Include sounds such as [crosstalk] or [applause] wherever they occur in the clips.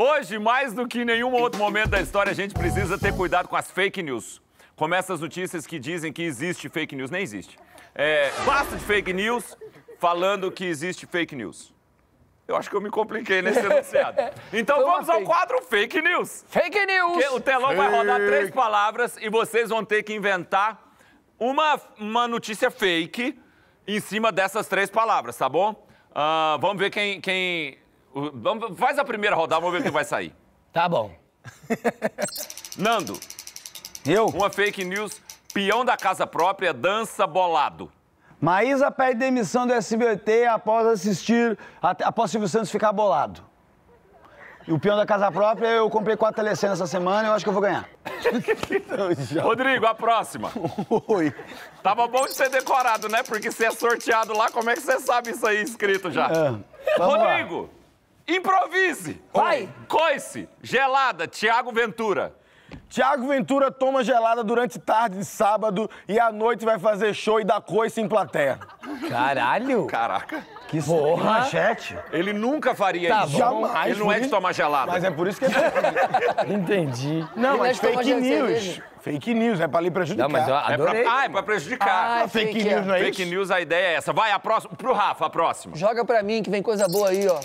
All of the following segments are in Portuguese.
Hoje, mais do que em nenhum outro momento da história, a gente precisa ter cuidado com as fake news. Começa as notícias que dizem que existe fake news. Nem existe. É, basta de fake news falando que existe fake news. Eu acho que eu me compliquei nesse [laughs] enunciado. Então vamos ao fake. quadro Fake News. Fake news! Que o telão vai rodar três palavras e vocês vão ter que inventar uma, uma notícia fake em cima dessas três palavras, tá bom? Ah, vamos ver quem. quem vamos- faz a primeira rodada, vamos ver quem vai sair. [laughs] Tá bom. Nando, Eu? uma fake news: peão da casa própria dança bolado. Maísa pede demissão do SBT após assistir, após Silvio Santos ficar bolado. E o peão da casa própria, eu comprei quatro telecenas essa semana e eu acho que eu vou ganhar. [laughs] Rodrigo, a próxima. Oi. Tava bom de ter decorado, né? Porque se é sorteado lá, como é que você sabe isso aí escrito já? vamos lá. Improvise. Vai. Coice, gelada, Tiago Ventura. Tiago Ventura toma gelada durante tarde de sábado e à noite vai fazer show e dar coice em plateia. Caralho. Caraca. Que porra. manchete. Ele nunca faria Tá isso. bom. Jamais, Ele não é de tomar gelada. Mas é por isso que é [laughs] Entendi. Não, Ele mas é fake news. cerveja. Fake news, é pra lhe prejudicar. Não, mas eu É pra, adorei. ah, é pra prejudicar. Ah, Fake fake news, não é Fake isso? news, a ideia é essa. Vai, a próxima. Pro Rafa, a próxima. Joga pra mim que vem coisa boa aí, ó.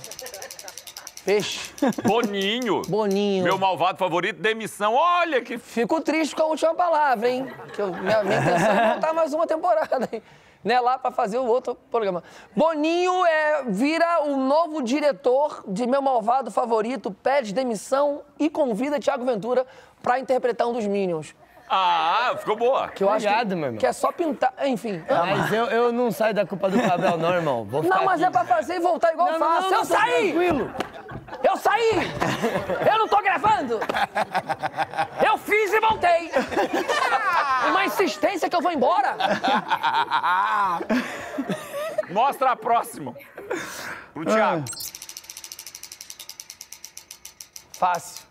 Peixe. [laughs] Boninho. Boninho. Meu malvado favorito, demissão. Olha que. Fico triste com a última palavra, hein? Que eu- minha, minha intenção é voltar mais uma temporada, hein? Né, lá pra fazer o outro programa. Boninho é, vira o novo diretor de Meu Malvado Favorito, pede demissão e convida Thiago Ventura pra interpretar um dos Minions. Ah, ficou boa. Que eu acho Obrigado, que, meu irmão. que é só pintar. Enfim. Mas eu, eu não saio da culpa do Cabral, não, irmão. Vou ficar Não, mas aqui. é pra fazer e voltar igual eu Não, não, faço. não, eu não, saí! Tranquilo. Eu saí! Eu não tô gravando! Eu fiz e voltei! Uma insistência que eu vou embora! Mostra a próxima. Pro Thiago. Fácil.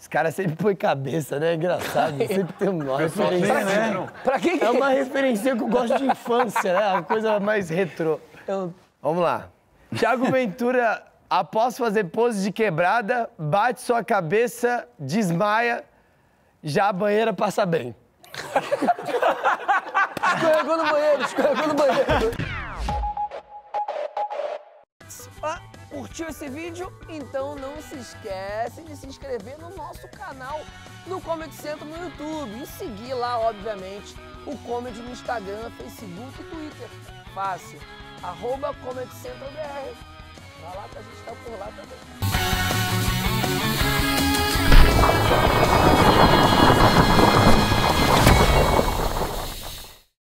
Os caras sempre põem cabeça, né? É engraçado. [laughs] Sempre tem uma referência. né? Pra que que É uma referência que eu gosto de infância, né? Uma coisa mais retrô. Eu- Vamos lá. Thiago Ventura, após fazer pose de quebrada, bate sua cabeça, desmaia, já a banheira passa bem. Escorregou no banheiro, escorregou no banheiro. Ah, curtiu esse vídeo? Então não se esquece de se inscrever no nosso canal do Comedy Central no YouTube e seguir lá, obviamente, o Comedy no Instagram, Facebook e Twitter. Fácil. Arroba Comedy Central BR. Vai lá que a gente está por lá também.